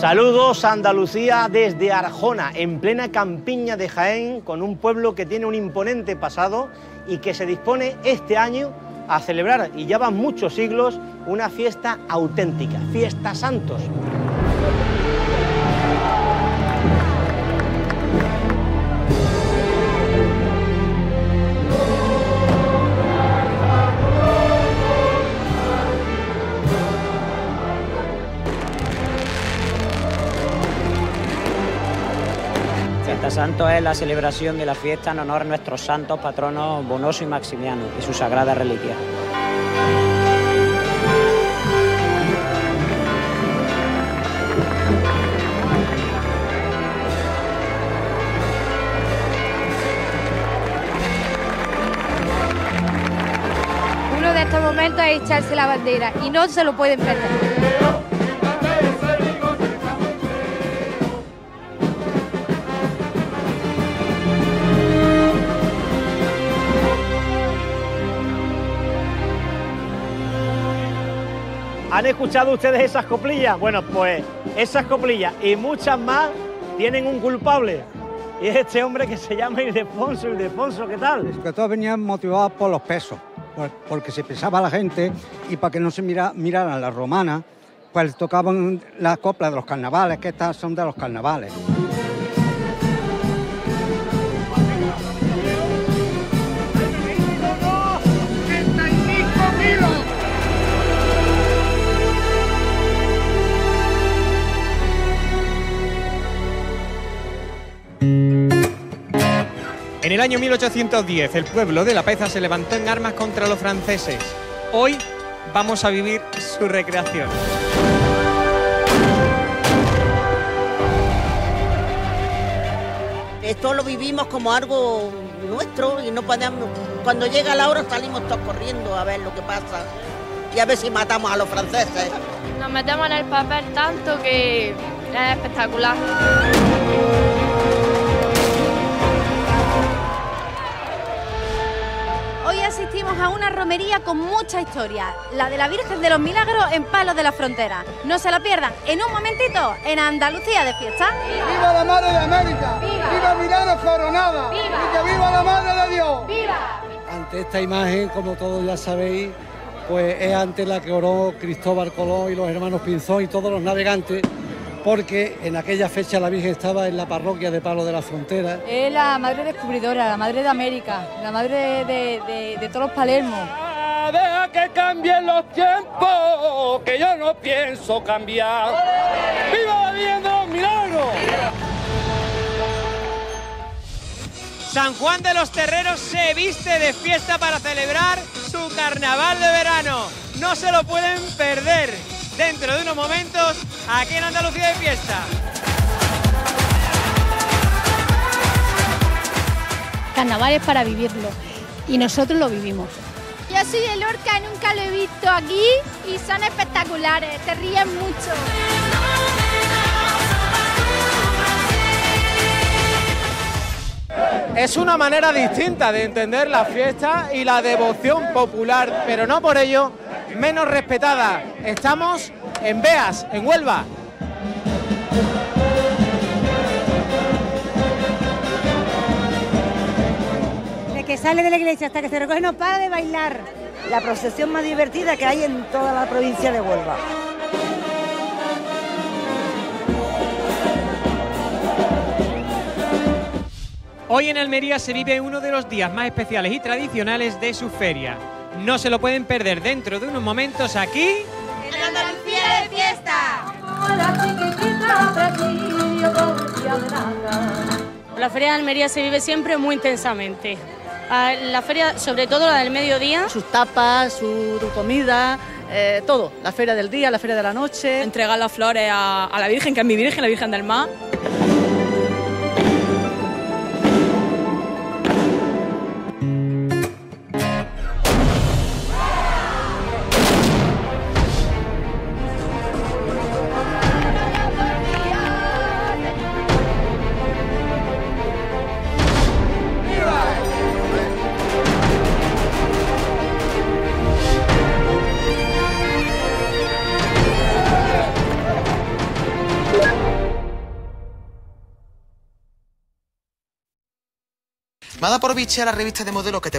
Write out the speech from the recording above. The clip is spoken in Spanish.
Saludos a Andalucía desde Arjona, en plena campiña de Jaén, con un pueblo que tiene un imponente pasado y que se dispone este año a celebrar, y ya van muchos siglos, una fiesta auténtica, Fiesta Santos. Santos es la celebración de la fiesta en honor a nuestros santos patronos Bonoso y Maximiano y su sagrada reliquia. Uno de estos momentos es echarse la bandera y no se lo pueden perder. ¿Han escuchado ustedes esas coplillas? Bueno, pues esas coplillas y muchas más tienen un culpable. Y es este hombre que se llama Ildefonso. Ildefonso, ¿qué tal? Que todos venían motivados por los pesos, por- porque se pesaba la gente y para que no se mira, miraran las romanas, pues tocaban las coplas de los carnavales, que estas son de los carnavales. En el año 1810, el pueblo de La Peza se levantó en armas contra los franceses. Hoy vamos a vivir su recreación. Esto lo vivimos como algo nuestro y no podemos. Cuando llega la hora salimos todos corriendo a ver lo que pasa y a ver si matamos a los franceses. Nos metemos en el papel tanto que es espectacular. Romería con mucha historia, la de la Virgen de los Milagros en Palos de la Frontera. No se lo pierdan en un momentito en Andalucía de fiesta. ¡Viva la Madre de América! ¡Viva, Milano Coronada! ¡Y que viva la Madre de Dios! Ante esta imagen, como todos ya sabéis, pues es ante la que oró Cristóbal Colón y los hermanos Pinzón y todos los navegantes, porque en aquella fecha la Virgen estaba en la parroquia de Palo de la Frontera. Es la madre descubridora, la madre de América, la madre de, de- de todos los Palermos. Deja que cambien los tiempos, que yo no pienso cambiar. ¡Viva la Virgen de los Milagros! San Juan de los Terreros se viste de fiesta para celebrar su carnaval de verano. No se lo pueden perder. Dentro de unos momentos, aquí en Andalucía de fiesta. Carnaval es para vivirlo y nosotros lo vivimos. Yo soy de Lorca, nunca lo he visto aquí y son espectaculares, te ríen mucho. Es una manera distinta de entender la fiesta y la devoción popular, pero no por ello menos respetada. Estamos en Beas, en Huelva. De que sale de la iglesia hasta que se recoge no para de bailar. La procesión más divertida que hay en toda la provincia de Huelva. Hoy en Almería se vive uno de los días más especiales y tradicionales de su feria. No se lo pueden perder dentro de unos momentos aquí. En Andalucía de fiesta. La feria de Almería se vive siempre muy intensamente. Ah, La feria, sobre todo la del mediodía, sus tapas, su comida, eh, todo. La feria del día, la feria de la noche. entregar las flores a, a la Virgen, que es mi Virgen, la Virgen del Mar. Mada por Biche, la revista de modelos que te